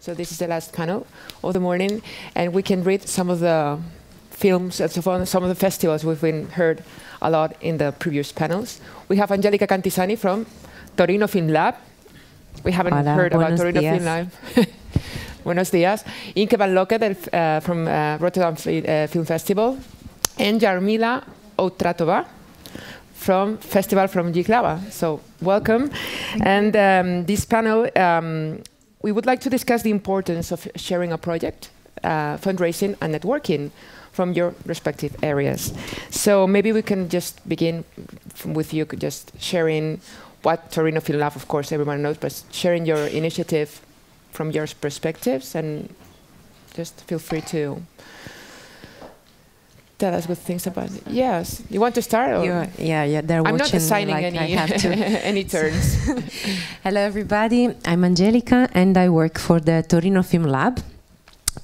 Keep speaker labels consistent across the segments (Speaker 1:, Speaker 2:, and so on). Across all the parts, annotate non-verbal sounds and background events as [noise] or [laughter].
Speaker 1: So this is the last panel of the morning, and we can read some of the films and so on, some of the festivals we've been heard a lot in the previous panels. We have Angelica Cantisani from Torino Film Lab. We haven't
Speaker 2: Hola,
Speaker 1: heard about Torino
Speaker 2: días.
Speaker 1: Film Lab. [laughs] Buenos días. Inke van Loocke del, uh, from uh, Rotterdam uh, Film Festival, and Jarmila Outratova from Festival from Jihlava. So welcome. And um, this panel, um, we would like to discuss the importance of sharing a project, uh, fundraising, and networking from your respective areas. So maybe we can just begin with you, just sharing what Torino Film Lab, of course, everyone knows, but sharing your initiative from your perspectives, and just feel free to tell us good things about it. Yes, you want to start? Or?
Speaker 2: Yeah, yeah, they're
Speaker 1: I'm not
Speaker 2: watching me
Speaker 1: assigning
Speaker 2: like
Speaker 1: any
Speaker 2: I have to. [laughs]
Speaker 1: any turns. [laughs]
Speaker 2: Hello, everybody. I'm Angelica, and I work for the Torino Film Lab.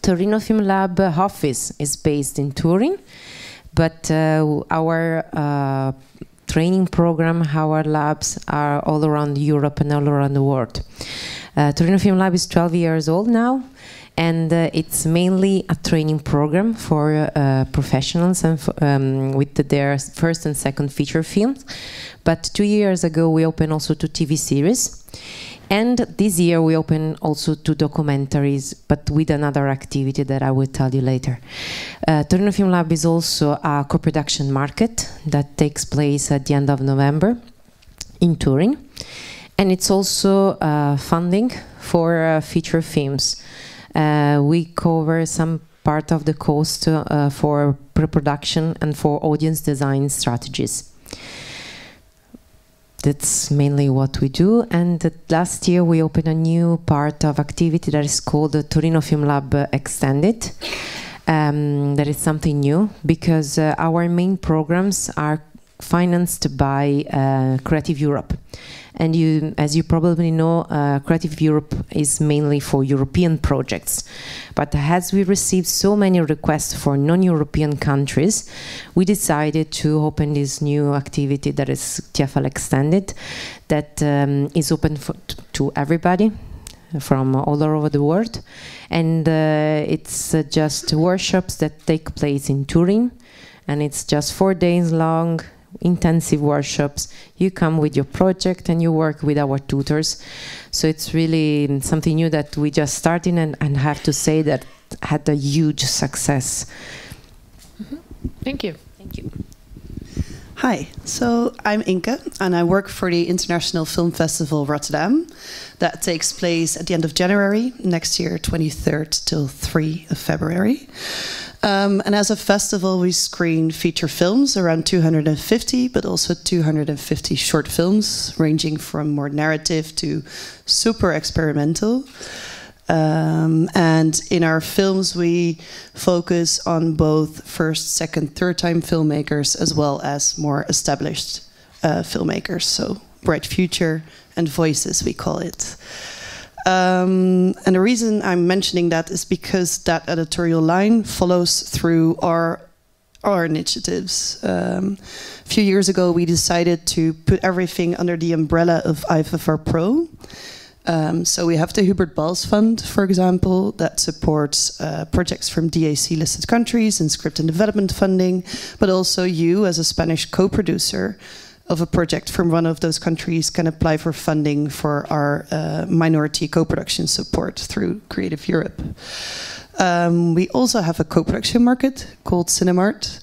Speaker 2: Torino Film Lab office is based in Turin, but uh, our uh, training program, our labs are all around Europe and all around the world. Uh, Torino Film Lab is 12 years old now, and uh, it's mainly a training program for uh, professionals and um, with their first and second feature films. But two years ago, we opened also to TV series. And this year we open also to documentaries, but with another activity that I will tell you later. Uh, Torino Film Lab is also a co-production market that takes place at the end of November in Turin, and it's also uh, funding for uh, feature films. Uh, we cover some part of the cost uh, for pre-production and for audience design strategies that's mainly what we do. And that last year we opened a new part of activity that is called the Torino Film Lab uh, Extended. Um, that is something new because uh, our main programs are financed by uh, Creative Europe. And you, as you probably know, uh, Creative Europe is mainly for European projects. But as we received so many requests for non-European countries, we decided to open this new activity that is TFL Extended, that um, is open for, to everybody from all over the world. And uh, it's uh, just workshops that take place in Turin, and it's just four days long intensive workshops. You come with your project and you work with our tutors. So it's really something new that we just started and, and have to say that had a huge success. Mm-hmm.
Speaker 1: Thank you.
Speaker 2: Thank you.
Speaker 3: Hi, so I'm Inke, and I work for the International Film Festival Rotterdam. That takes place at the end of January next year, 23rd till 3 of February. Um, and as a festival, we screen feature films, around 250, but also 250 short films, ranging from more narrative to super experimental. Um, and in our films, we focus on both first, second, third time filmmakers as well as more established uh, filmmakers. So, Bright Future and Voices, we call it. Um, and the reason I'm mentioning that is because that editorial line follows through our our initiatives. Um, a few years ago, we decided to put everything under the umbrella of IFFR Pro. Um, so we have the Hubert Bals Fund, for example, that supports uh, projects from DAC listed countries and script and development funding, but also you as a Spanish co-producer of a project from one of those countries can apply for funding for our uh, minority co-production support through Creative Europe. Um, we also have a co-production market called Cinemart.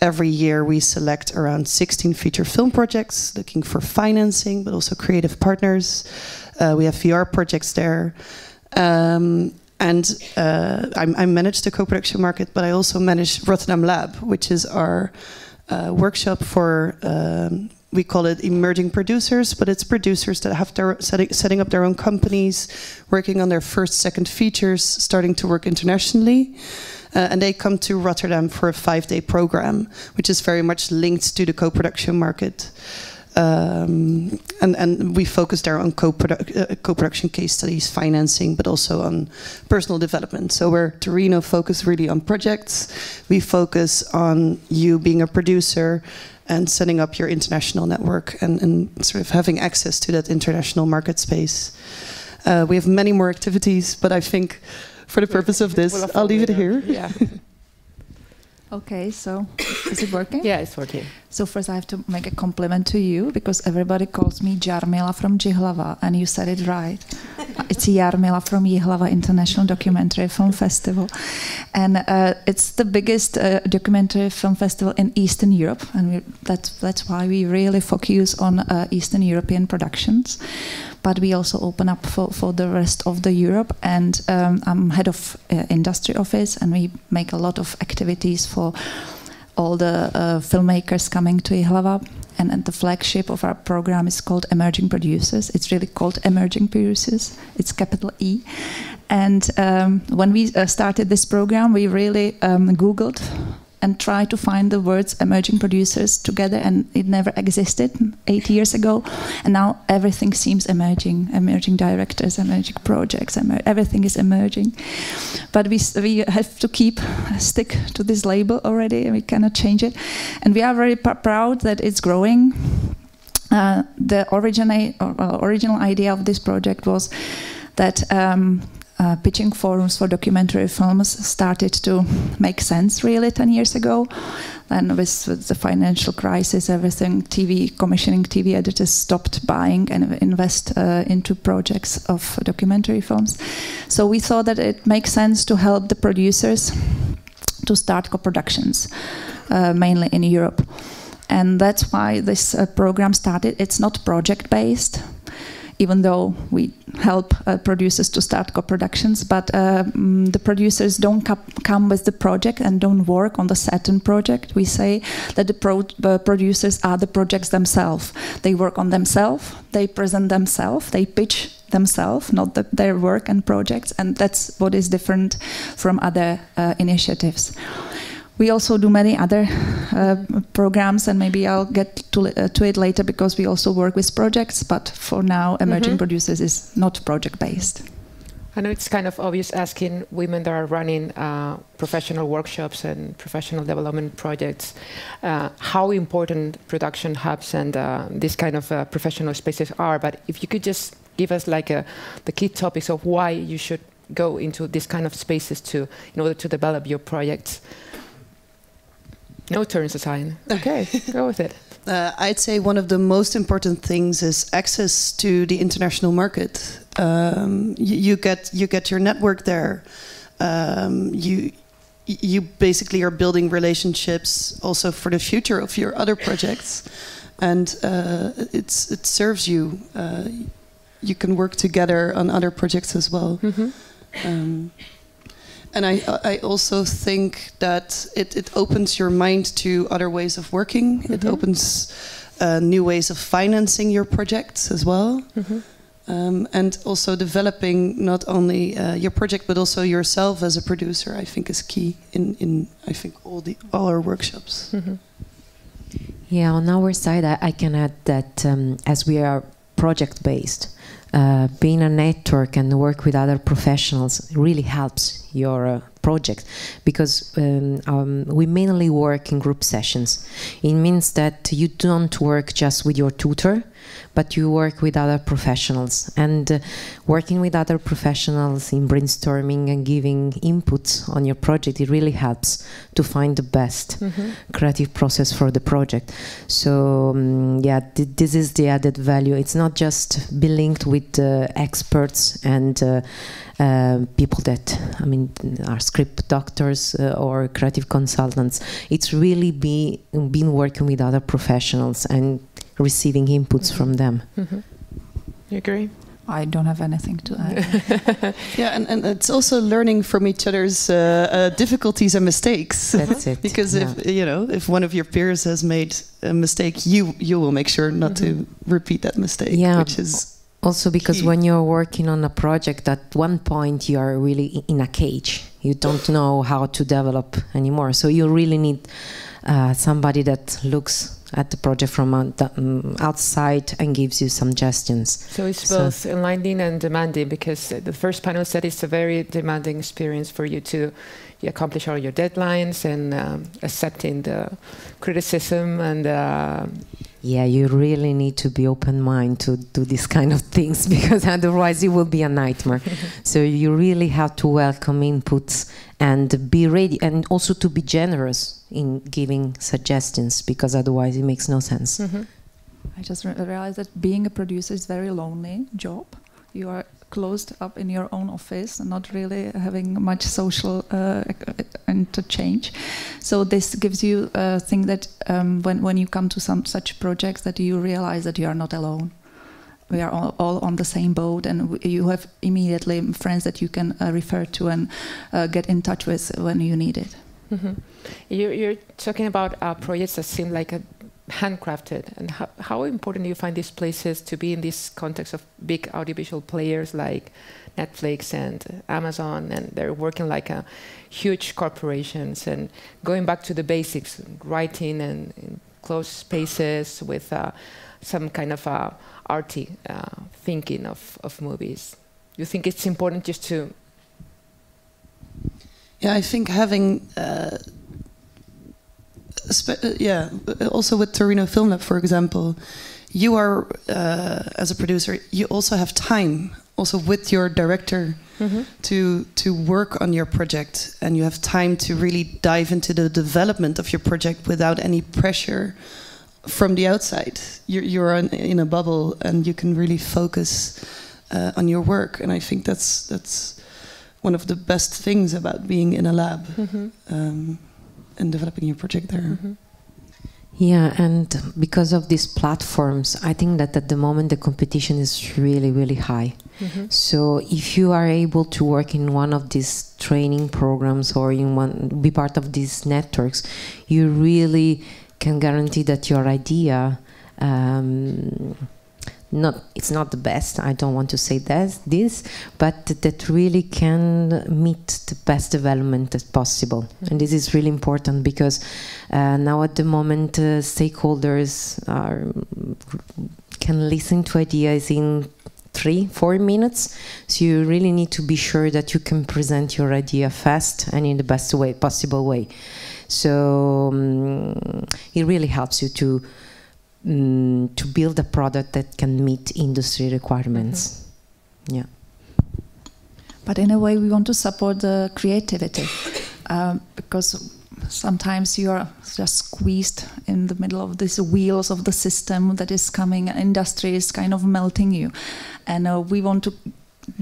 Speaker 3: Every year we select around 16 feature film projects looking for financing, but also creative partners. Uh, we have VR projects there. Um, and uh, I, I manage the co-production market, but I also manage Rotterdam Lab, which is our uh, workshop for um, we call it emerging producers, but it's producers that have their setting, setting up their own companies, working on their first, second features, starting to work internationally. Uh, and they come to Rotterdam for a five-day program, which is very much linked to the co-production market. Um, and, and we focus there on co-produ- co-production case studies, financing, but also on personal development. So we're Torino focus really on projects. We focus on you being a producer and setting up your international network and, and sort of having access to that international market space. Uh, we have many more activities, but I think for the purpose of this, I'll leave it here.
Speaker 1: Yeah. [laughs]
Speaker 4: Okay, so [coughs] is it working?
Speaker 1: yeah, it's working.
Speaker 4: So first I have to make a compliment to you because everybody calls me Jarmila from Jihlava and you said it right. [laughs] it's Jarmila from Jihlava International Documentary Film Festival. And uh, it's the biggest uh, documentary film festival in Eastern Europe and we, that's, that's why we really focus on uh, Eastern European productions. But we also open up for, for the rest of the Europe and um, I'm head of uh, industry office and we make a lot of activities for all the uh, filmmakers coming to Jihlava. And, and the flagship of our program is called Emerging Producers. It's really called Emerging Producers. It's capital E. And um, when we uh, started this program, we really um, Googled and try to find the words emerging producers together, and it never existed eight years ago. And now everything seems emerging emerging directors, emerging projects, emer everything is emerging. But we, we have to keep, stick to this label already, and we cannot change it. And we are very proud that it's growing. Uh, the originate, or, original idea of this project was that um, uh, pitching forums for documentary films started to make sense really 10 years ago. Then, with, with, the financial crisis, everything TV commissioning TV editors stopped buying and invest uh, into projects of documentary films. So we thought that it makes sense to help the producers to start co-productions, uh, mainly in Europe. And that's why this uh, program started. It's not project based, even though we help uh, producers to start co-productions, but uh, mm, the producers don't come with the project and don't work on the certain project. We say that the pro producers are the projects themselves. They work on themselves, they present themselves, they pitch themselves, not the, their work and projects, and that's what is different from other uh, initiatives. We also do many other uh, programs, and maybe I'll get to, uh, to, it later because we also work with projects. But for now, emerging mm -hmm. producers is not project based.
Speaker 1: I know it's kind of obvious asking women that are running uh, professional workshops and professional development projects uh, how important production hubs and uh, this kind of uh, professional spaces are. But if you could just give us like a, the key topics of why you should go into this kind of spaces to in order to develop your projects. No turns aside. Okay, [laughs] go with it.
Speaker 3: Uh, I'd say one of the most important things is access to the international market. Um, you, you, get you get your network there. Um, you you basically are building relationships also for the future of your other projects, and uh, it's it serves you. Uh, you can work together on other projects as well. Mm -hmm. um, and I, I also think that it, it opens your mind to other ways of working. Mm -hmm. It mm-hmm. opens uh, new ways of financing your projects as well. Mm -hmm. um, and also developing not only uh, your project but also yourself as a producer. I think is key in, in I think all the all our workshops. Mm -hmm.
Speaker 2: Yeah, on our side, I, I can add that um, as we are project based, uh, being a network and work with other professionals really helps your uh, project because um, um, we mainly work in group sessions. It means that you don't work just with your tutor, but you work with other professionals. And uh, working with other professionals in brainstorming and giving inputs on your project, it really helps to find the best mm -hmm. creative process for the project. So, um, yeah, th this is the added value. It's not just be linked with uh, experts and uh, uh, people that I mean are script doctors uh, or creative consultants. It's really be been working with other professionals and receiving inputs from them.
Speaker 1: Mm -hmm. You agree?
Speaker 4: I don't have anything to add. [laughs]
Speaker 3: yeah, and, and it's also learning from each other's uh, uh, difficulties and mistakes.
Speaker 2: That's it. [laughs]
Speaker 3: because yeah. if you know, if one of your peers has made a mistake, you you will make sure not mm -hmm. to repeat that mistake.
Speaker 2: Yeah,
Speaker 3: which is
Speaker 2: also because key. when you're working on a project, at one point you are really in a cage. You don't know how to develop anymore. So you really need uh, somebody that looks at the project from um, outside and gives you suggestions.
Speaker 1: So it's so both enlightening and demanding because the first panel said it's a very demanding experience for you to accomplish all your deadlines and um, accepting the criticism and uh,
Speaker 2: Yeah, you really need to be open mind to do this kind of things [laughs] because otherwise it will be a nightmare. [laughs] so you really have to welcome inputs and be ready and also to be generous in giving suggestions because otherwise it makes no sense.
Speaker 1: Mm-hmm.
Speaker 4: I just re- realized that being a producer is a very lonely job. You are closed up in your own office and not really having much social uh, interchange. So this gives you a thing that um, when when you come to some such projects that you realize that you are not alone. We are all, all on the same boat, and w- you have immediately friends that you can uh, refer to and uh, get in touch with when you need it.
Speaker 1: Mm-hmm. You, you're talking about uh, projects that seem like handcrafted and how, how important do you find these places to be in this context of big audiovisual players like Netflix and Amazon and they're working like a huge corporations and going back to the basics writing and in closed spaces with uh, some kind of uh, arty uh, thinking of, of movies you think it's important just to
Speaker 3: Yeah, I think having, uh, spe- uh, yeah, also with Torino Film Lab, for example, you are, uh, as a producer, you also have time, also with your director, to to work on your project, and you have time to really dive into the development of your project without any pressure from the outside. You're, you're in, in a bubble, and you can really focus uh, on your work, and I think that's that's one of the best things about being in a lab
Speaker 1: Mhm.
Speaker 3: um, and developing your project there.
Speaker 1: Mhm.
Speaker 2: Yeah, and because of these platforms, I think that at the moment the competition is really, really high.
Speaker 1: Mhm.
Speaker 2: So if you are able to work in one of these training programs or in one be part of these networks, you really can guarantee that your idea um, not it's not the best. I don't want to say that this, but that really can meet the best development as possible. And this is really important because uh, now at the moment uh, stakeholders are can listen to ideas in three, four minutes. So you really need to be sure that you can present your idea fast and in the best way possible way. So um, it really helps you to um, to build a product that can meet industry requirements. Yeah.
Speaker 4: But in a way, we want to support the creativity [coughs] um, because sometimes you are just squeezed in the middle of these wheels of the system that is coming. Industry is kind of melting you, and uh, we want to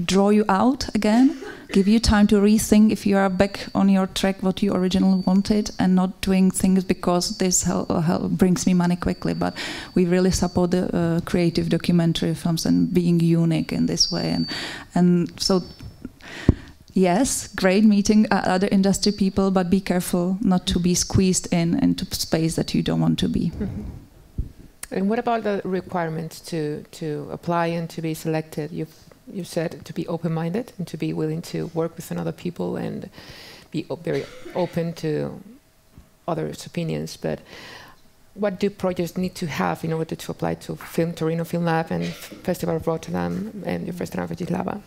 Speaker 4: draw you out again, give you time to rethink if you are back on your track what you originally wanted, and not doing things because this hel- hel- brings me money quickly. But we really support the uh, creative documentary films and being unique in this way, and and so yes, great meeting uh, other industry people, but be careful not to be squeezed in into space that you don't want to be.
Speaker 1: And what about the requirements to, to apply and to be selected? You've, you said to be open minded and to be willing to work with another people and be very open to others' opinions. But what do projects need to have in order to apply to Film Torino Film Lab and Festival of Rotterdam and your Festival of Jihlava?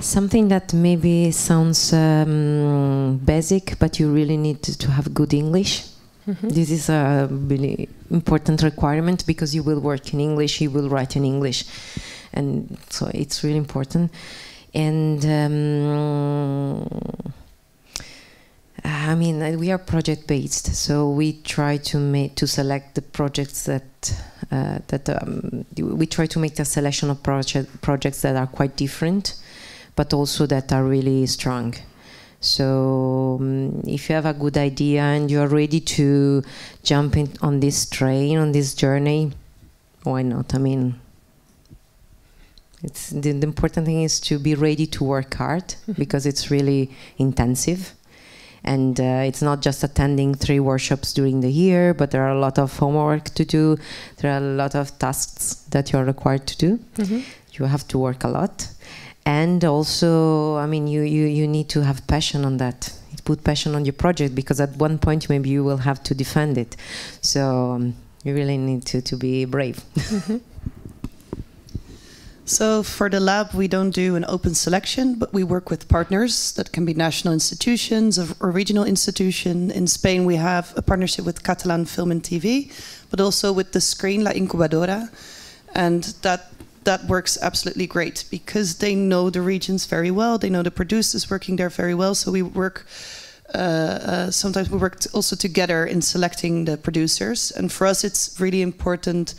Speaker 2: Something that maybe sounds um, basic, but you really need to, to have good English.
Speaker 1: Mhm.
Speaker 2: This is a really important requirement because you will work in English, you will write in English, and so it's really important. And um, I mean, uh, we are project based, so we try to make to select the projects that uh, that um, we try to make the selection of project, projects that are quite different, but also that are really strong. So um, if you have a good idea and you are ready to jump in on this train on this journey, why not? I mean, it's the, the important thing is to be ready to work hard [laughs] because it's really intensive. And uh, it's not just attending three workshops during the year but there are a lot of homework to do. There are a lot of tasks that you're required to do.
Speaker 1: Mhm.
Speaker 2: you have to work a lot. And also i mean you, you you need to have passion on that. Put passion on your project because at one point maybe you will have to defend it. So um, you really need to, to be brave [laughs]
Speaker 3: So for the lab, we don't do an open selection, but we work with partners that can be national institutions or regional institution. In Spain, we have a partnership with Catalan Film and TV, but also with the Screen La Incubadora, and that that works absolutely great because they know the regions very well. They know the producers working there very well. So we work. Uh, uh, sometimes we work also together in selecting the producers, and for us, it's really important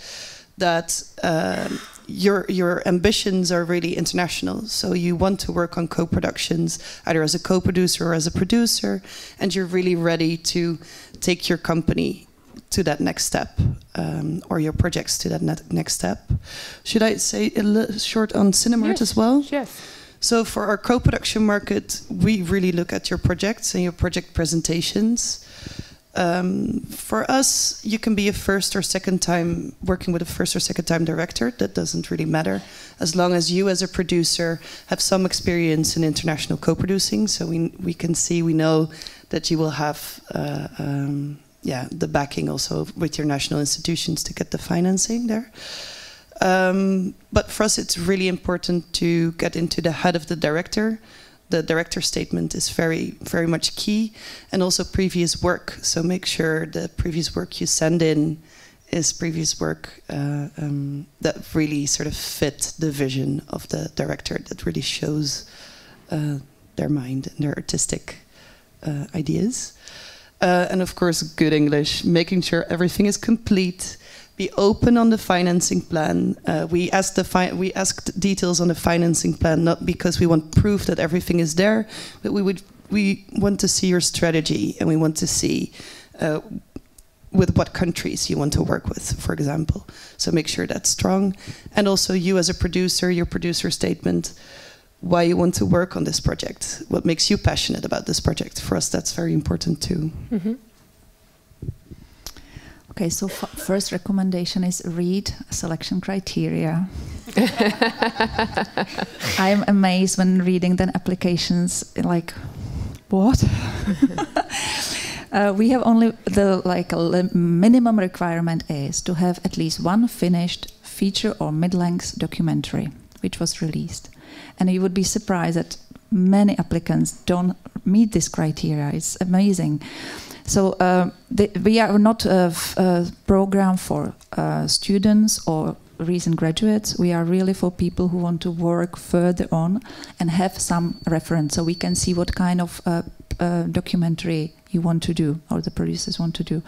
Speaker 3: that uh, your your ambitions are really international. So you want to work on co-productions either as a co-producer or as a producer, and you're really ready to take your company to that next step um, or your projects to that ne next step. Should I say a little short on Cinemart
Speaker 1: yes.
Speaker 3: as well?
Speaker 1: Yes.
Speaker 3: So for our co-production market, we really look at your projects and your project presentations. Um, for us, you can be a first or second time working with a first or second time director. That doesn't really matter, as long as you, as a producer, have some experience in international co-producing. So we we can see, we know that you will have, uh, um, yeah, the backing also with your national institutions to get the financing there. Um, but for us, it's really important to get into the head of the director the director statement is very, very much key, and also previous work. So make sure the previous work you send in is previous work uh, um, that really sort of fit the vision of the director, that really shows uh, their mind and their artistic uh, ideas. Uh, and of course, good English, making sure everything is complete be open on the financing plan. Uh, we asked the we asked details on the financing plan not because we want proof that everything is there, but we would we want to see your strategy and we want to see uh, with what countries you want to work with, for example. So make sure that's strong, and also you as a producer, your producer statement. Why you want to work on this project? What makes you passionate about this project? For us, that's very important too. Mm -hmm.
Speaker 4: Okay, so first recommendation is read selection criteria. [laughs] I'm amazed when reading the applications like what? [laughs] uh, we have only the like minimum requirement is to have at least one finished feature or mid-length documentary which was released. And you would be surprised that many applicants don't meet this criteria. It's amazing. So uh, the, we are not a, program for uh, students or recent graduates. We are really for people who want to work further on and have some reference, so we can see what kind of uh, uh documentary you want to do or the producers want to do.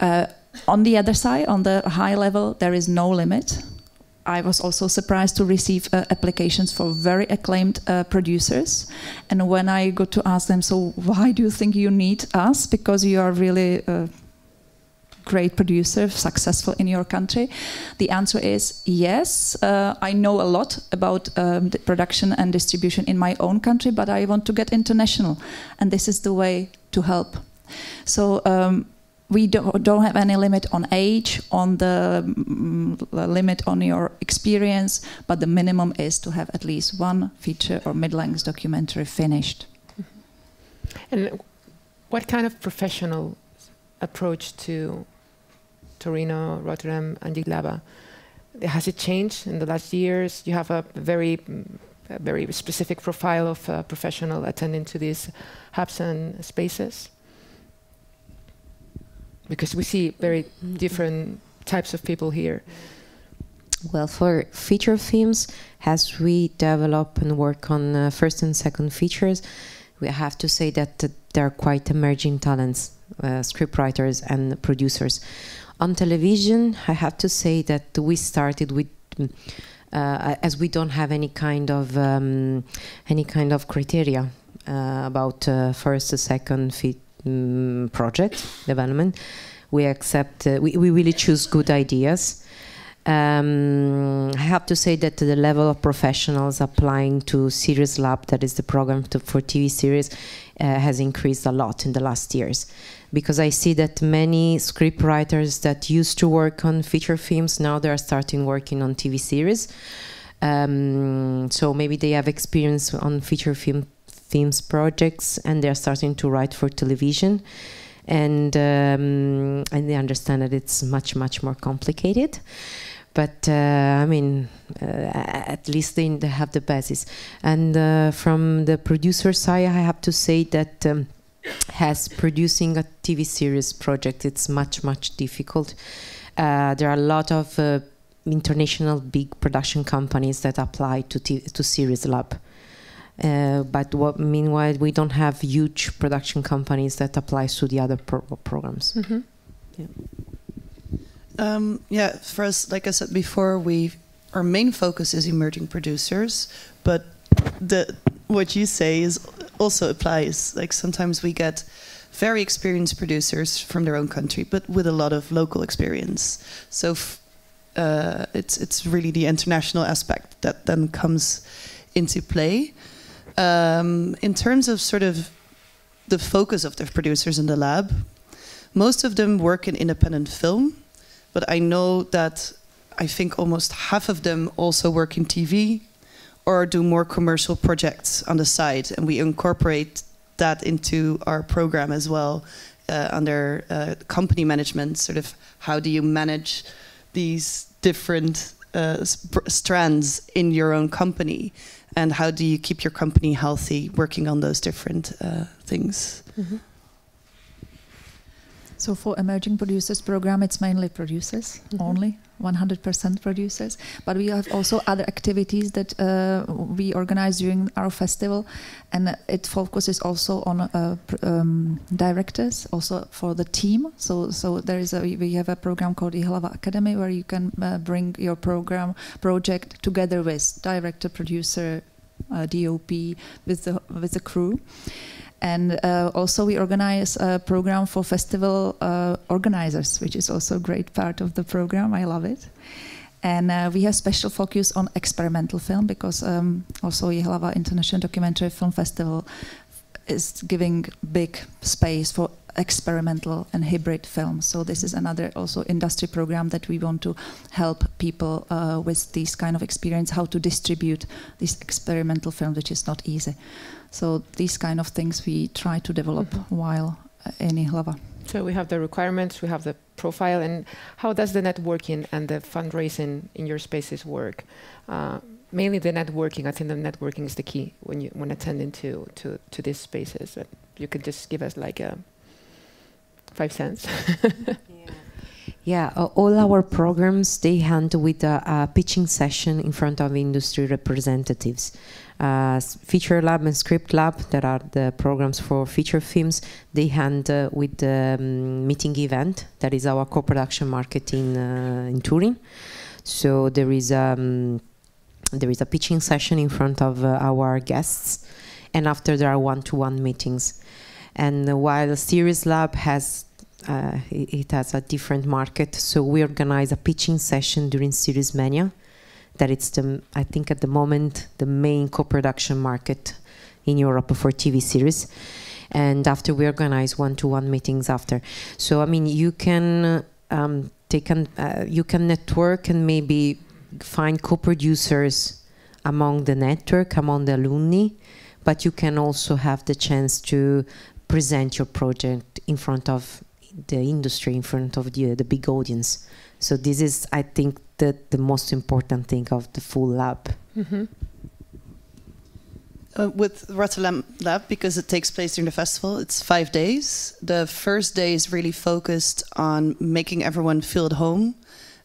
Speaker 4: Uh, on the other side, on the high level, there is no limit. I was also surprised to receive uh, applications for very acclaimed uh, producers. And when I got to ask them, so why do you think you need us? Because you are really a great producer, successful in your country. The answer is yes. Uh, I know a lot about um, production and distribution in my own country, but I want to get international. And this is the way to help. So um, we don't, don't have any limit on age, on the, mm, limit on your experience, but the minimum is to have at least one feature or mid-length documentary finished.
Speaker 1: And what kind of professional approach to Torino, Rotterdam, and Jihlava? Has it changed in the last years? You have a very, a very specific profile of a professional attending to these hubs and spaces because we see very different types of people here.
Speaker 2: Well, for feature films, as we develop and work on uh, first and second features, we have to say that uh, there are quite emerging talents, uh, scriptwriters and producers. On television, I have to say that we started with, uh, as we don't have any kind of um, any kind of criteria uh, about uh, first, second, um, project development. We accept, uh, we, we really choose good ideas. Um, I have to say that the level of professionals applying to Series Lab, that is the program to, for TV series, uh, has increased a lot in the last years. Because I see that many script writers that used to work on feature films, now they are starting working on TV series. Um, so maybe they have experience on feature film themes projects and they're starting to write for television and um, and they understand that it's much much more complicated but uh, I mean, uh, at least they, they have the basis. And uh, from the producer side, I have to say that. Um, has producing a TV series project, it's much much difficult. Uh, there are a lot of uh, international big production companies that apply to to Series Lab. Uh, but what, meanwhile, we don't have huge production companies that applies to the other pro programs. Mm -hmm.
Speaker 3: Yeah. Um, yeah, for us, like I said before, we our main focus is emerging producers, but the what you say is also applies. Like sometimes we get very experienced producers from their own country, but with a lot of local experience. So uh, it's it's really the international aspect that then comes into play. Um, in terms of sort of the focus of the producers in the lab, most of them work in independent film, but I know that I think almost half of them also work in TV or do more commercial projects on the side, and we incorporate that into our program as well uh, under uh, company management. Sort of how do you manage these different uh, strands in your own company, and how do you keep your company healthy working on those different uh, things? Mm -hmm.
Speaker 4: So for emerging producers program, it's mainly producers mm -hmm. only, 100% producers. But we have also other activities that uh, we organize during our festival, and it focuses also on uh, um, directors, also for the team. So, so there is a we have a program called Jihlava Academy where you can uh, bring your program project together with director, producer, uh, DOP, with the with the crew. And uh, also, we organize a program for festival uh, organizers, which is also a great part of the program. I love it. And uh, we have special focus on experimental film because um, also Jihlava International Documentary Film Festival is giving big space for experimental and hybrid films. So this is another also industry program that we want to help people uh, with this kind of experience, how to distribute this experimental film, which is not easy. So these kind of things we try to develop mm -hmm. while uh, in Jihlava.
Speaker 1: So we have the requirements, we have the profile, and how does the networking and the fundraising in your spaces work? Uh, mainly the networking. I think the networking is the key when you when attending to to to these spaces. Uh, you could just give us like a five cents. [laughs]
Speaker 2: yeah. All our programs they hand with a, a, pitching session in front of industry representatives. Uh, feature lab and script lab, that are the programs for feature films, they hand uh, with the um, meeting event, that is our co-production market in, uh, in Turin. So there is, um, there is a pitching session in front of uh, our guests, and after there are one-to-one -one meetings. And while the Series Lab has uh, it, has a different market. So we organize a pitching session during Series Mania. That it's the I think at the moment the main co-production market in Europe for TV series. And after we organize one-to-one meetings after. So I mean you can um, take an, uh, you can network and maybe find co-producers among the network, among the alumni, but you can also have the chance to present your project in front of the industry in front of the, the big audience. So this is, I think, the, the most important thing of the full lab. Mm -hmm.
Speaker 3: uh, with Rotterdam Lab, because it takes place during the festival, it's five days. The first day is really focused on making everyone feel at home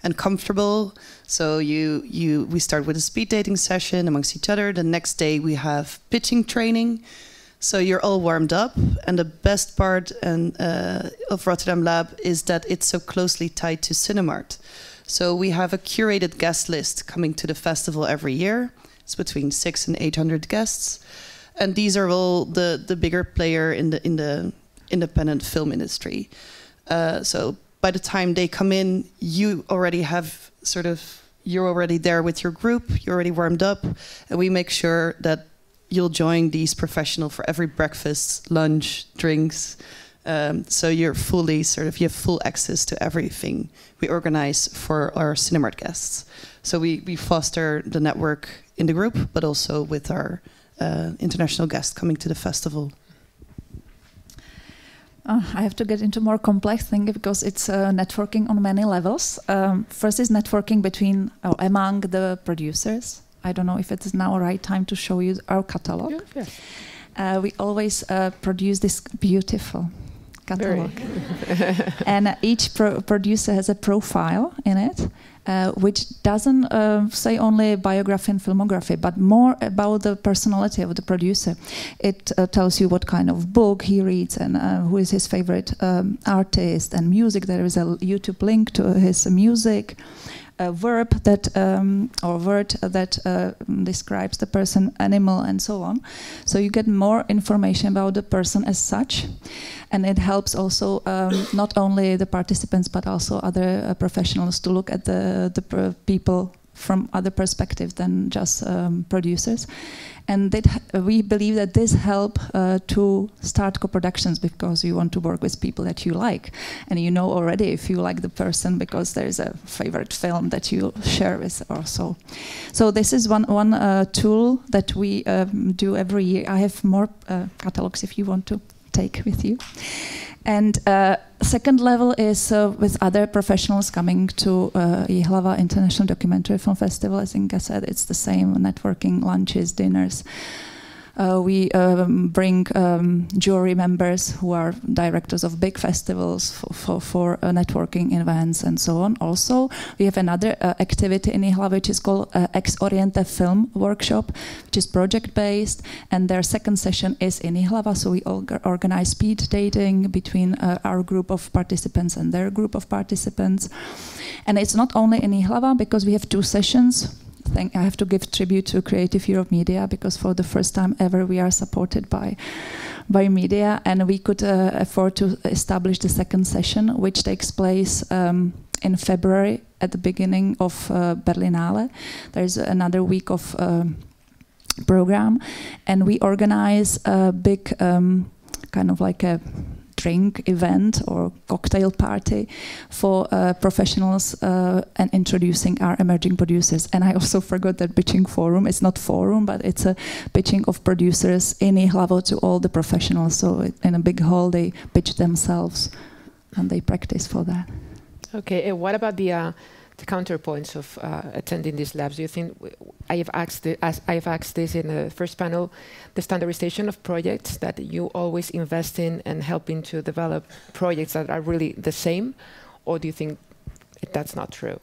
Speaker 3: and comfortable. So you you we start with a speed dating session amongst each other. The next day we have pitching training so you're all warmed up, and the best part and, uh, of Rotterdam Lab is that it's so closely tied to Cinemart. So we have a curated guest list coming to the festival every year. It's between six and eight hundred guests, and these are all the the bigger player in the in the independent film industry. Uh, so by the time they come in, you already have sort of you're already there with your group. You're already warmed up, and we make sure that you'll join these professional for every breakfast, lunch, drinks. Um, so you're fully sort of you have full access to everything we organize for our Cinemart guests. So we, we foster the network in the group, but also with our uh, international guests coming to the festival.
Speaker 4: Uh, I have to get into more complex thing because it's uh, networking on many levels. Um, first is networking between or among the producers. I don't know if it is now a right time to show you our catalog.
Speaker 1: Yeah, yeah.
Speaker 4: Uh, we always uh, produce this beautiful catalog, [laughs] and uh, each pro- producer has a profile in it. Uh, which doesn't uh, say only biography and filmography, but more about the personality of the producer. It uh, tells you what kind of book he reads and uh, who is his favorite um, artist and music. There is a YouTube link to his music a verb that um, or word that uh, describes the person, animal, and so on. So you get more information about the person as such, and it helps also um, not only the participants but also other uh, professionals to look at the the people from other perspectives than just um, producers. And we believe that this help uh, to start co-productions because you want to work with people that you like. And you know already if you like the person because there's a favorite film that you share with or so. So this is one one uh, tool that we um, do every year. I have more uh, catalogs if you want to take with you and uh, second level is uh, with other professionals coming to uh, Jihlava International Documentary Film Festival. I think I said it's the same networking, lunches, dinners. Uh, we um, bring um, jury members who are directors of big festivals for, for, for uh, networking events and so on. Also, we have another uh, activity in Jihlava which is called Ex Oriente Film Workshop, which is project based, and their second session is in Jihlava. So we organize speed dating between our group of participants and their group of participants. And it's not only in Jihlava because we have two sessions thank, I have to give tribute to Creative Europe Media because for the first time ever we are supported by by media, and we could uh, afford to establish the second session, which takes place. Um, in February, at the beginning of uh, Berlinale, there's another week of um, program, and we organize a big um, kind of like a drink event or cocktail party for uh, professionals uh, and introducing our emerging producers. And I also forgot that pitching forum. It's not forum, but it's a pitching of producers in Jihlava to all the professionals. So in a big hall, they pitch themselves and they practice for that.
Speaker 1: Okay, and what about the uh, the counterpoints of uh, attending these labs? Do you think I have asked the, I have asked this in the first panel, the standardization of projects that you always invest in and helping to develop projects that are really the same, or do you think that's not true?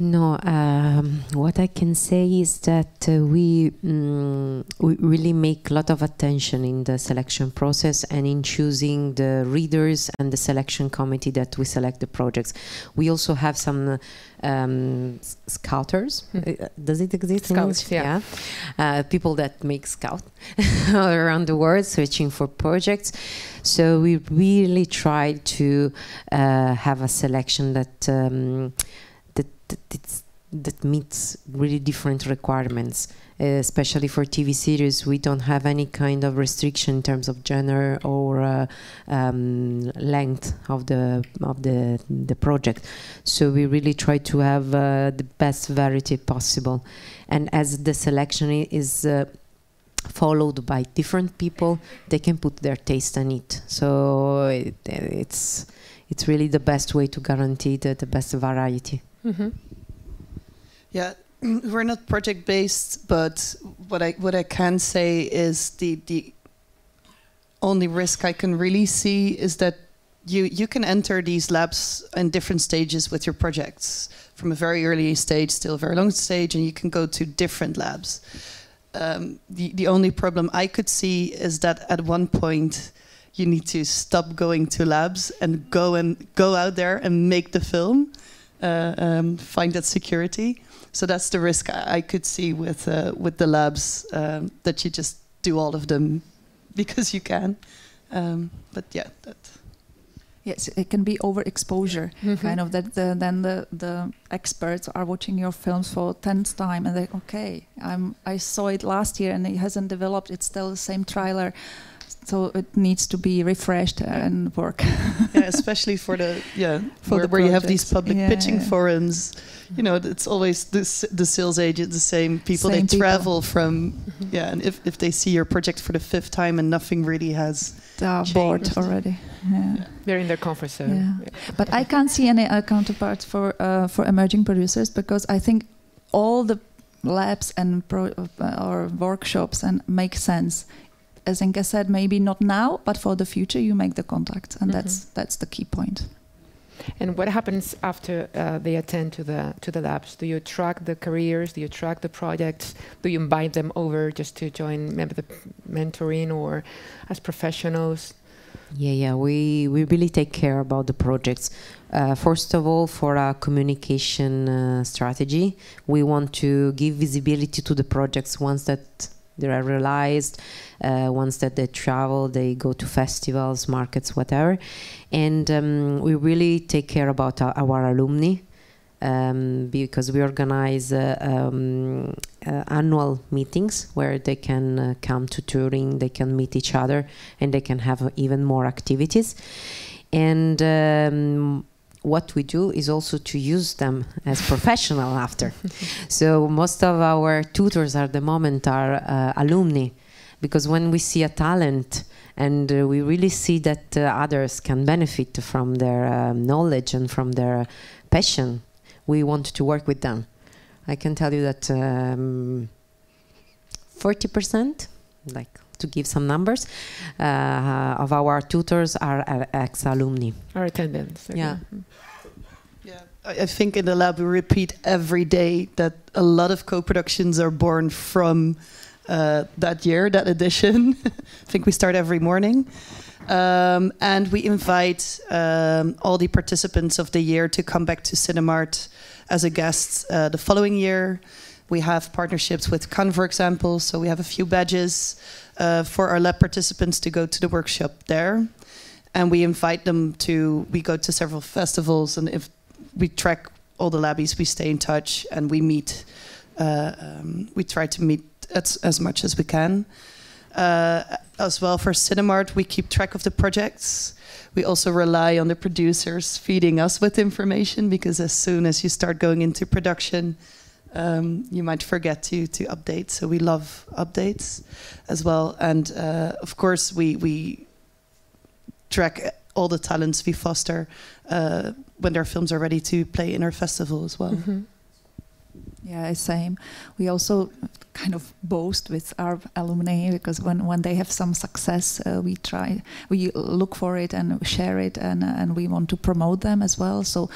Speaker 2: No, um, what I can say is that uh, we mm, we really make a lot of attention in the selection process and in choosing the readers and the selection committee that we select the projects. We also have some um, scouters.
Speaker 1: Hmm.
Speaker 2: Uh, Does it exist? in
Speaker 1: Scouts,
Speaker 2: English?
Speaker 1: yeah.
Speaker 2: Uh, people that make scout [laughs] around the world searching for projects. So we really try to uh, have a selection that. Um, that that, meets really different requirements. Uh, especially for TV series, we don't have any kind of restriction in terms of genre or uh, um, length of the of the the project. So we really try to have uh, the best variety possible, and as the selection is. Uh, followed by different people they can put their taste on it so it, it's it's really the best way to guarantee the, the best variety
Speaker 1: hmm
Speaker 3: Yeah, [clears throat] we're not project based, but what I what I can say is the the only risk I can really see is that you you can enter these labs in different stages with your projects from a very early stage till a very long stage, and you can go to different labs. Um, the the only problem I could see is that at one point you need to stop going to labs and go and go out there and make the film, uh, um, find that security. So that's the risk I I could see with uh, with the labs um, that you just do all of them [laughs] because you can. Um, but yeah, that.
Speaker 4: Yes, it can be overexposure,
Speaker 1: Mhm.
Speaker 4: kind of that. The, then the the experts are watching your films for tenth time, and they okay, I'm I saw it last year and it hasn't developed. It's still the same trailer. So it needs to be refreshed and work. [laughs]
Speaker 3: yeah, especially for the yeah [laughs]
Speaker 4: For
Speaker 3: where,
Speaker 4: the
Speaker 3: where you have these public
Speaker 4: Yeah,
Speaker 3: pitching
Speaker 4: yeah.
Speaker 3: forums. You know, it's always the the sales agent, the same people.
Speaker 4: Same
Speaker 3: they
Speaker 4: people.
Speaker 3: travel from yeah, and if if they see your project for the fifth time and nothing really has
Speaker 4: They are bored already. Yeah.
Speaker 1: They're in their comfort zone.
Speaker 4: Yeah. But I can't see any uh, counterparts for uh, for emerging producers because I think all the labs and pro, uh, or workshops and make sense. As Inka said, maybe not now, but for the future, you make the contact, and that's that's the key point.
Speaker 1: And what happens after uh, they attend to the to the labs? Do you track the careers? Do you track the projects? Do you invite them over just to join maybe the mentoring or as professionals?
Speaker 2: Yeah, yeah, we, we really take care about the projects. Uh, first of all, for our communication uh, strategy, we want to give visibility to the projects once that they are realized, uh, once that they travel, they go to festivals, markets, whatever. And um, we really take care about our, our alumni um, because we organize uh, um, uh, annual meetings where they can uh, come to Torino, they can meet each other, and they can have even more activities. And um, what we do is also to use them as professional after. [laughs] so most of our tutors at the moment are uh, alumni, because when we see a talent and uh, we really see that uh, others can benefit from their um, knowledge and from their passion, we want to work with them. I can tell you that um, 40%, like to give some numbers, uh, of our tutors are uh, ex-alumni.
Speaker 1: Our attendants. okay.
Speaker 2: Yeah.
Speaker 3: Yeah, I, I think in the lab we repeat every day that a lot of co-productions are born from uh, that year, that edition. [laughs] I think we start every morning. Um, and we invite um, all the participants of the year to come back to Cinemart as a guest uh, the following year. We have partnerships with Cannes, for example, so we have a few badges uh, for our lab participants to go to the workshop there. And we invite them to, we go to several festivals, and if we track all the labbies, we stay in touch, and we meet. Uh, um, we try to meet as, as much as we can. Uh, as well for Cinemart, we keep track of the projects. We also rely on the producers feeding us with information because as soon as you start going into production, um, you might forget to to update. So we love updates as well, and uh, of course we we track all the talents we foster uh, when their films are ready to play in our festival as well.
Speaker 1: Mhm.
Speaker 4: Yeah, same. We also kind of boast with our alumni because when, when they have some success, uh, we try, we look for it and share it, and uh, and we want to promote them as well. So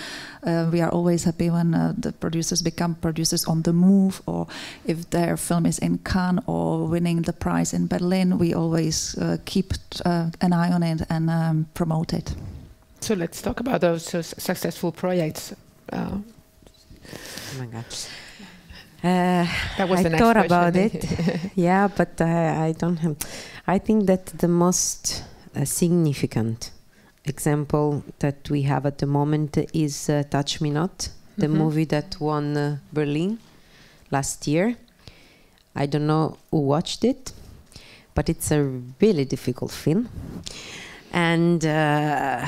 Speaker 4: uh, we are always happy when uh, the producers become producers on the move, or if their film is in Cannes or winning the prize in Berlin, we always uh, keep uh, an eye on it and um, promote it.
Speaker 1: So let's talk about those uh, successful projects. Uh,
Speaker 2: Oh my God. Uh,
Speaker 1: that was
Speaker 2: I
Speaker 1: the next
Speaker 2: thought
Speaker 1: question.
Speaker 2: about it. [laughs] yeah, but I, I don't have. I think that the most uh, significant example that we have at the moment is uh, Touch Me Not, the
Speaker 1: Mhm.
Speaker 2: movie that won uh, Berlin last year. I don't know who watched it, but it's a really difficult film. And uh,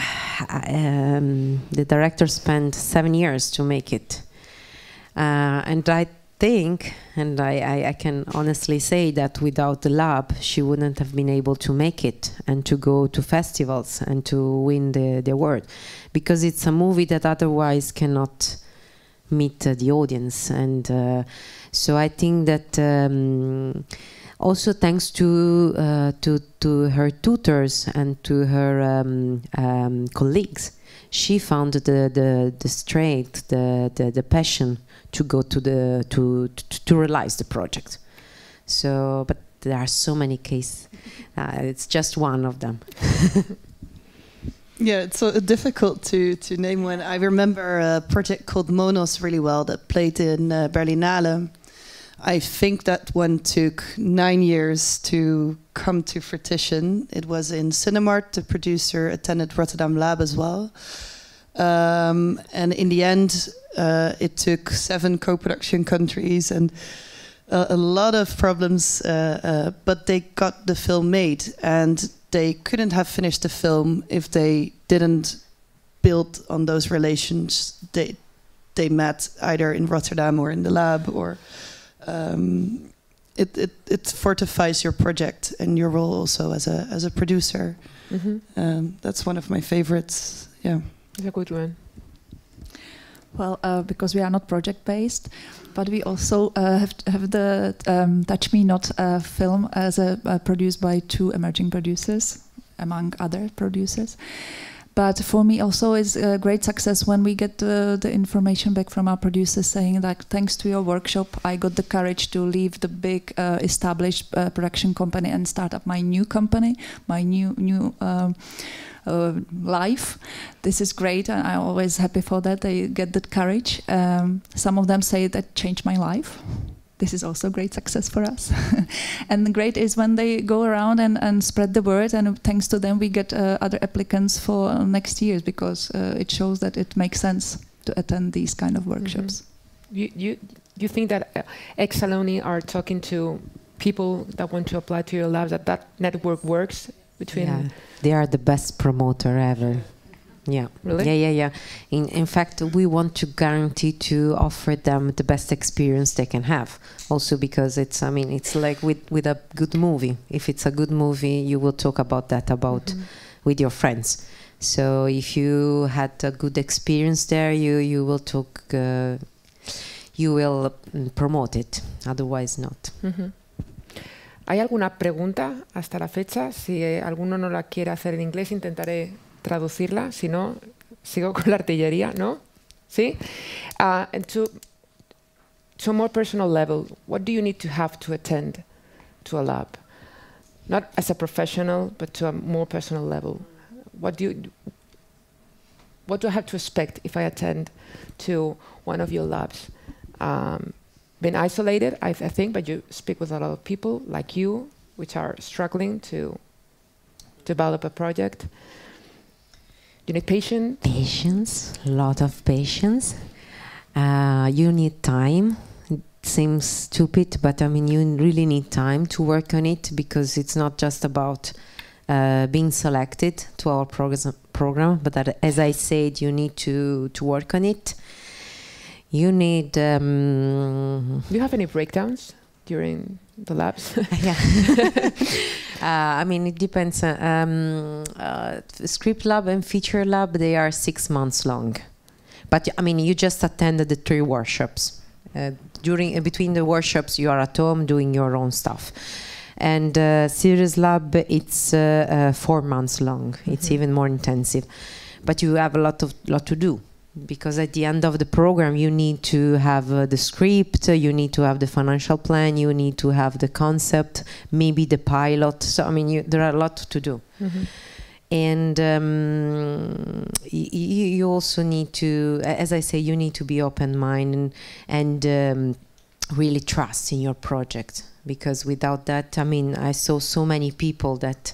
Speaker 2: um, the director spent seven years to make it. Uh, and I think, and I, I, I can honestly say that without the lab, she wouldn't have been able to make it and to go to festivals and to win the, the award. Because it's a movie that otherwise cannot meet uh, the audience. And uh, so I think that. Um, also thanks to uh, to to her tutors and to her um, um, colleagues, she found the the, the strength, the, the the passion to go to the to to, to realize the project. So, but there are so many cases. Uh, it's just one of them. [laughs]
Speaker 3: Yeah, it's so difficult to to name one. I remember a project called Monos really well that played in uh, Berlinale. I think that one took nine years to come to fruition. It was in Cinemart. The producer attended Rotterdam Lab as well. Um, and in the end, uh, it took seven co-production countries and a, a lot of problems, uh, uh, but they got the film made, and they couldn't have finished the film if they didn't build on those relations they they met either in Rotterdam or in the lab, or um, it, it it fortifies your project and your role also as a as a producer.
Speaker 1: Mhm.
Speaker 3: Um, that's one of my favorites. Yeah.
Speaker 1: It's a good one.
Speaker 4: Well, uh, because we are not project based, but we also uh, have have the um, Touch Me Not uh, film as a uh, produced by two emerging producers, among other producers. But for me, also it's a great success when we get the, the information back from our producers saying like, thanks to your workshop, I got the courage to leave the big uh, established uh, production company and start up my new company, my new new. Um, uh, life. This is great, and I'm always happy for that. They get that courage. Um, some of them say that changed my life. This is also great success for us. [laughs] and the great is when they go around and, and spread the word, and thanks to them, we get uh, other applicants for next years because uh, it shows that it makes sense to attend these kind of workshops.
Speaker 1: You you you think that uh, Exaloni are talking to people that want to apply to your lab, that that network works between
Speaker 2: Yeah, they are the best promoter ever. Yeah.
Speaker 1: Really?
Speaker 2: Yeah, yeah, yeah. In in fact, we want to guarantee to offer them the best experience they can have. Also because it's, I mean, it's like with with a good movie. If it's a good movie, you will talk about that about with your friends. So if you had a good experience there, you you will talk. Uh, you will mm, promote it. Otherwise, not.
Speaker 1: Ujú. ¿Hay alguna pregunta hasta la fecha? Si eh, alguno no la quiere hacer en inglés, intentaré traducirla. Si no, sigo con la artillería, ¿no? ¿Sí? Uh, and to, to a more personal level, what do you need to have to attend to a lab? Not as a professional, but to a more personal level. What do you, what do I have to expect if I attend to one of your labs? Um, been isolated, I, I think, but you speak with a lot of people like you, which are struggling to develop a project. You need patience.
Speaker 2: Patience, a lot of patience. Uh, you need time. It seems stupid, but I mean, you really need time to work on it because it's not just about uh, being selected to our progress- program, but that, as I said, you need to, to work on it. You need. Um,
Speaker 1: Do you have any breakdowns during the labs? [laughs]
Speaker 2: yeah. [laughs] uh, I mean, it depends. uh, Um, uh, script lab and feature lab, they are six months long. But I mean, you just attended the three workshops. Uh, during uh, between the workshops, you are at home doing your own stuff. And uh, series lab, it's four months long. It's even more intensive, but you have a lot of lot to do because at the end of the program you need to have uh, the script you need to have the financial plan you need to have the concept maybe the pilot. So i mean you, there are a lot to do.
Speaker 1: Mhm.
Speaker 2: and um, y- y- you also need to as i say you need to be open minded and, and um, really trust in your project. Because without that i mean i saw so many people that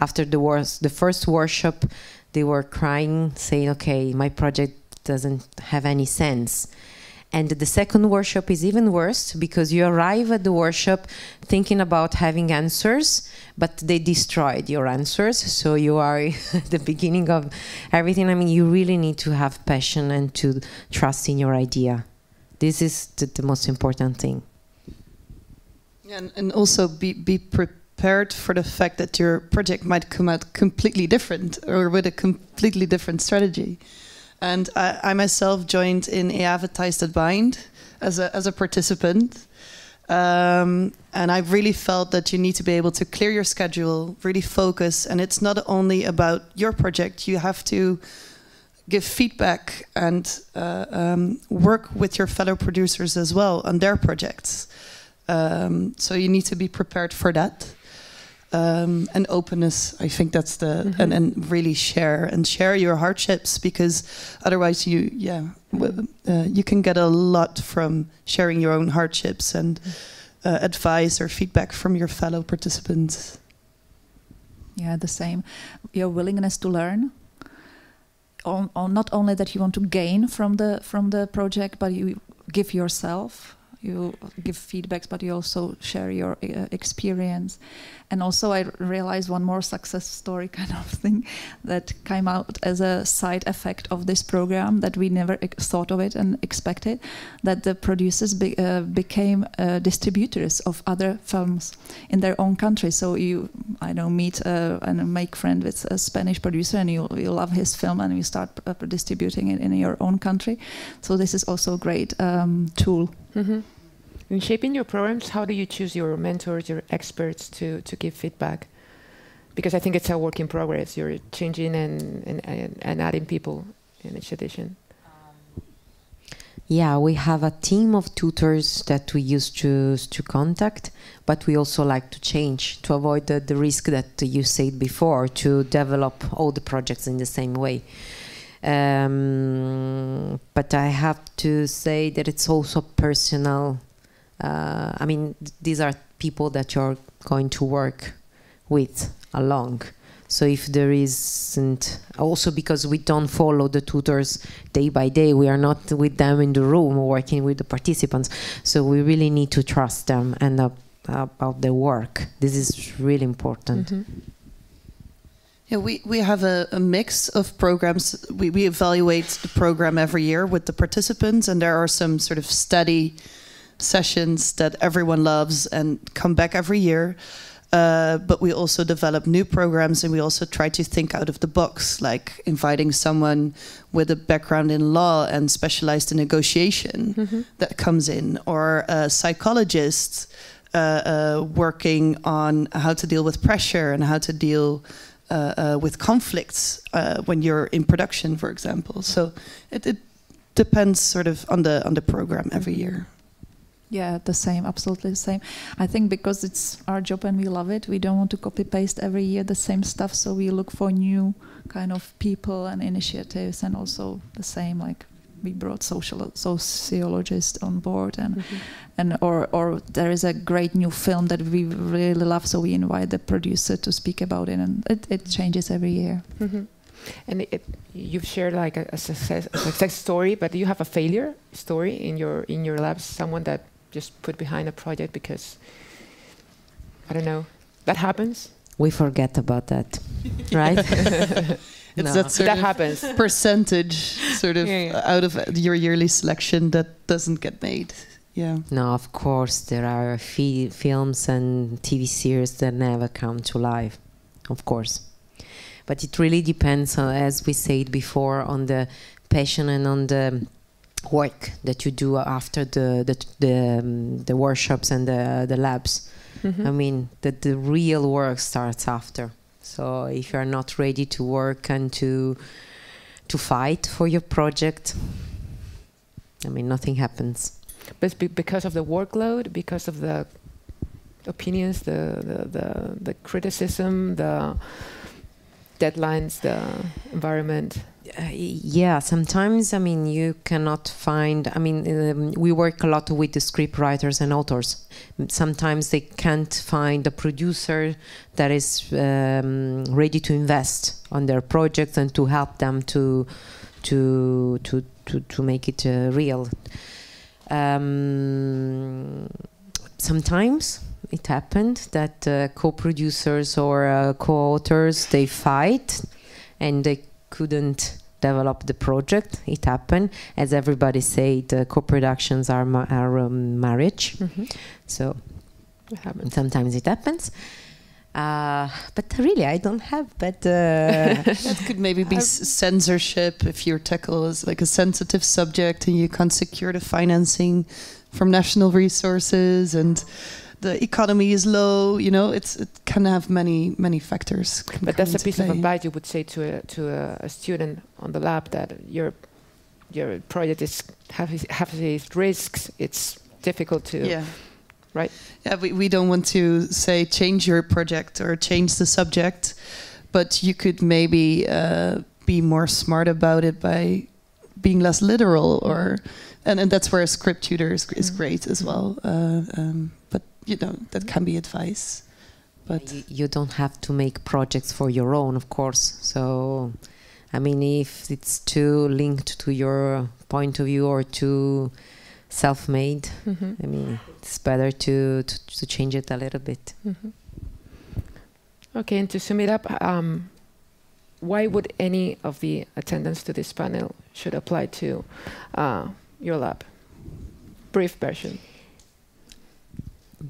Speaker 2: after the the first workshop they were crying saying okay my project doesn't have any sense and the second workshop is even worse because you arrive at the workshop thinking about having answers, but they destroyed your answers. So you are [laughs] at the beginning of everything. I mean, you really need to have passion and to trust in your idea. This is the, the most important thing.
Speaker 3: And, and also be, be prepared for the fact that your project might come out completely different or with a completely different strategy. And I, I myself joined in Eavatized at Bind as a, as a participant. Um, and I really felt that you need to be able to clear your schedule, really focus. And it's not only about your project, you have to give feedback and uh, um, work with your fellow producers as well on their projects. Um, so you need to be prepared for that. Um, and openness, I think that's the and, and really share and share your hardships because otherwise you yeah uh, you can get a lot from sharing your own hardships and uh, advice or feedback from your fellow participants.
Speaker 4: Yeah, the same. Your willingness to learn. On, on not only that you want to gain from the from the project, but you give yourself you give feedbacks, but you also share your uh, experience. And also, I realized one more success story [laughs] kind of thing that came out as a side effect of this program that we never thought of it and expected. That the producers be, uh, became uh, distributors of other films in their own country. So you, I don't meet uh, and make friend with a Spanish producer, and you you love his film, and you start uh, distributing it in your own country. So this is also a great um, tool.
Speaker 1: Mm-hmm. In shaping your programs, how do you choose your mentors, your experts to, to give feedback? Because I think it's a work in progress. You're changing and, and, and, adding people in each edition.
Speaker 2: Yeah, we have a team of tutors that we used to to contact, but we also like to change to avoid the, the risk that you said before to develop all the projects in the same way. Um, but I have to say that it's also personal. Uh, I mean, th- these are people that you're going to work with along. So if there isn't, also because we don't follow the tutors day by day, we are not with them in the room working with the participants. So we really need to trust them and uh, about their work. This is really important.
Speaker 1: Mm-hmm.
Speaker 3: Yeah, we, we have a, a mix of programs. We, we evaluate the program every year with the participants, and there are some sort of steady sessions that everyone loves and come back every year. Uh, but we also develop new programs and we also try to think out of the box, like inviting someone with a background in law and specialized in negotiation
Speaker 1: Mm-hmm.
Speaker 3: that comes in, or a psychologist uh, uh, working on how to deal with pressure and how to deal uh, uh, with conflicts uh, when you're in production, for example. So it, it depends sort of on the on the program every year.
Speaker 4: Yeah, the same, absolutely the same. I think because it's our job and we love it, we don't want to copy paste every year the same stuff. So we look for new kind of people and initiatives, and also the same like we brought social sociologists on board, and
Speaker 1: Mm-hmm.
Speaker 4: and or or there is a great new film that we really love, so we invite the producer to speak about it, and it, it changes every year.
Speaker 1: Mm-hmm. And it, you've shared like a, a, success, a success story, but do you have a failure story in your in your labs? Someone that just put behind a project because I don't know that happens.
Speaker 2: We forget about that, [laughs] right?
Speaker 3: It's [laughs]
Speaker 2: No.
Speaker 3: that sort
Speaker 1: that
Speaker 3: of
Speaker 1: happens.
Speaker 3: percentage sort of
Speaker 1: Yeah, yeah.
Speaker 3: out of your yearly selection that doesn't get made. Yeah.
Speaker 2: No, of course, there are fi- films and TV series that never come to life, of course. But it really depends, on, as we said before, on the passion and on the work that you do after the the the, um, the workshops and the the labs.
Speaker 1: Mhm.
Speaker 2: I mean, that the real work starts after. So if you're not ready to work and to to fight for your project, I mean, nothing happens.
Speaker 1: But be- because of the workload, because of the opinions, the the the, the criticism, the deadlines, the environment.
Speaker 2: Uh, yeah, sometimes I mean you cannot find. I mean, um, we work a lot with the script writers and authors. Sometimes they can't find a producer that is um, ready to invest on their projects and to help them to to to to, to make it uh, real. Um, sometimes it happened that uh, co-producers or uh, co-authors they fight and they couldn't develop the project. It happened, as everybody said. Uh, co-productions are ma- are um, marriage,
Speaker 1: Mm-hmm.
Speaker 2: so
Speaker 1: It happens.
Speaker 2: sometimes it happens. Uh, but really, I don't have. But uh, [laughs]
Speaker 3: That could maybe be censorship if your tackle is like a sensitive subject and you can't secure the financing from national resources and the economy is low. You know, it's it can have many many factors.
Speaker 1: But that's a piece of advice you would say to a to a, a student on the lab that your your project is have its- have its risks. It's difficult to
Speaker 3: Yeah.
Speaker 1: right?
Speaker 3: Yeah, we, we don't want to say change your project or change the subject, but you could maybe uh, be more smart about it by being less literal, or and, and that's where a script tutor is, is
Speaker 1: Mhm.
Speaker 3: great as well. Uh, um, but you know that can be advice. But
Speaker 2: you don't have to make projects for your own, of course. So, I mean, if it's too linked to your point of view or too self-made.
Speaker 1: Mhm.
Speaker 2: I mean, it's better to, to to change it a little bit.
Speaker 1: Mhm. Okay, and to sum it up, um, why would any of the attendants to this panel should apply to uh, your lab? Brief version.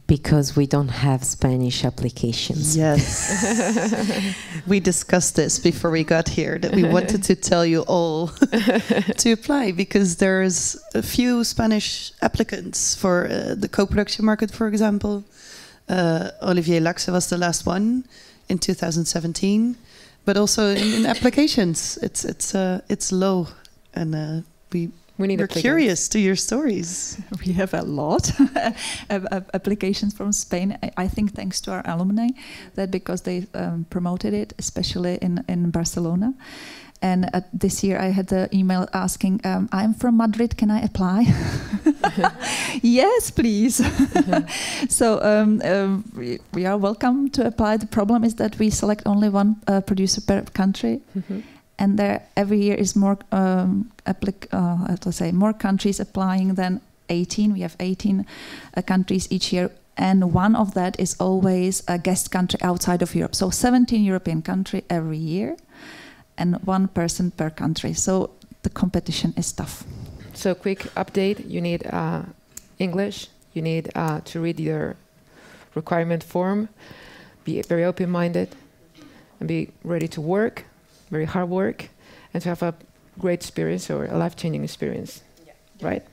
Speaker 2: Because we don't have Spanish applications.
Speaker 3: Yes. [laughs] we discussed this before we got here that we wanted to tell you all [laughs] to apply because there's a few Spanish applicants for uh, the co-production market, for example. Uh, Olivier Laxe was the last one in 2017, but also in, in applications, it's it's uh, it's low, and uh, we
Speaker 1: We need
Speaker 3: we're
Speaker 1: applicants.
Speaker 3: curious to your stories. [laughs]
Speaker 4: We have a lot [laughs] of of applications from Spain. I, I think thanks to our alumni, that because they um, promoted it, especially in in Barcelona. And uh, this year I had the email asking, um, "I'm from Madrid. Can I apply?" [laughs] yes, please. so um, um, we, we are welcome to apply. The problem is that we select only one uh, producer per country,
Speaker 1: Mhm.
Speaker 4: And there every year is more um, applic- uh, say more countries applying than 18 we have 18 uh, countries each year and one of that is always a guest country outside of Europe. So 17 European country every year and one person per country. So the competition is tough.
Speaker 1: So, quick update you need uh, English, you need uh, to read your requirement form, be very open minded, and be ready to work, very hard work, and to have a great experience or a life changing experience. Right?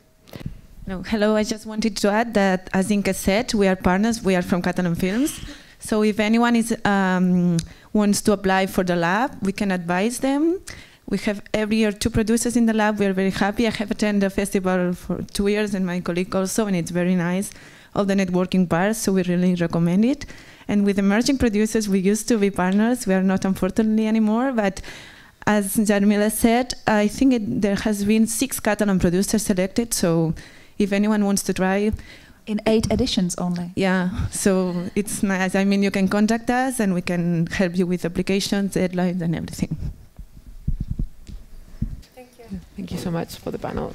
Speaker 5: No, hello. I just wanted to add that, as Inke said, we are partners. We are from Catalan Films. So if anyone is um, wants to apply for the lab, we can advise them. We have every year two producers in the lab. We are very happy. I have attended the festival for two years, and my colleague also, and it's very nice. All the networking parts, so we really recommend it. And with emerging producers, we used to be partners. We are not, unfortunately, anymore. But as Jarmila said, I think it, there has been six Catalan producers selected. So if anyone wants to try,
Speaker 4: in eight editions only
Speaker 5: yeah, so it's nice. I mean, you can contact us and we can help you with applications, deadlines, and everything.
Speaker 1: Thank you Thank you so much for the panel.